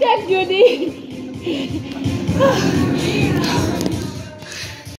Çok kötü.